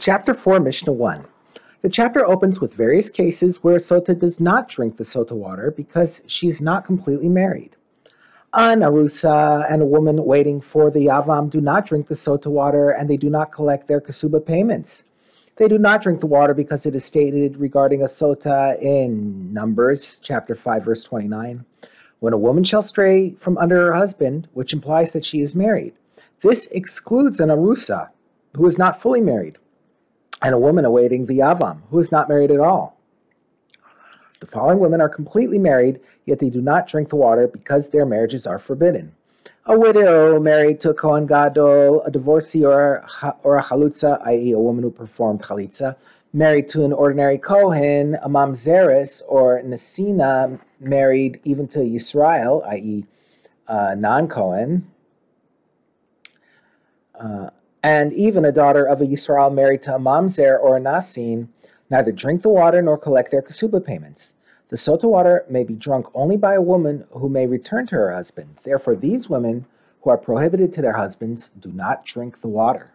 Chapter 4, Mishnah 1. The chapter opens with various cases where sota does not drink the sota water because she is not completely married. An arusa and a woman waiting for the yavam do not drink the sota water and they do not collect their kasuba payments. They do not drink the water because it is stated regarding a sota in Numbers chapter 5 verse 29. When a woman shall stray from under her husband, which implies that she is married. This excludes an arusa who is not fully married and a woman awaiting the Yavam, who is not married at all. The following women are completely married, yet they do not drink the water because their marriages are forbidden. A widow married to a Kohen Gadol, a divorcee or, or a halutza, i.e., a woman who performed chalitza, married to an ordinary Kohen, a mamzeres or Nasina, married even to Yisrael, i.e., uh, non Kohen, uh, and even a daughter of a Yisrael married to a mamzer or a nasin neither drink the water nor collect their kasuba payments. The sota water may be drunk only by a woman who may return to her husband. Therefore, these women who are prohibited to their husbands do not drink the water.